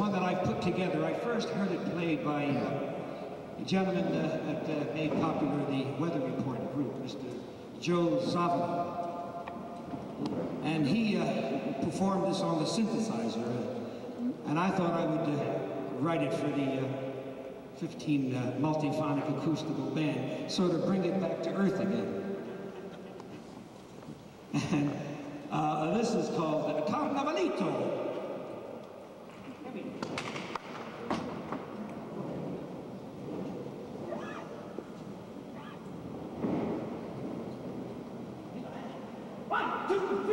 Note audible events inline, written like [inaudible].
one that I've put together. I first heard it played by uh, a gentleman uh, that uh, made popular the Weather Report group, Mr. Joe Zawinul. And he uh, performed this on the synthesizer. and I thought I would uh, write it for the uh, 15 uh, multiphonic acoustical band, sort of bring it back to earth again. [laughs] And uh, this is called Carnavalito. Two, [laughs] three.